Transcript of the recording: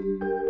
Música